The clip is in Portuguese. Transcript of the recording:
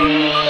Música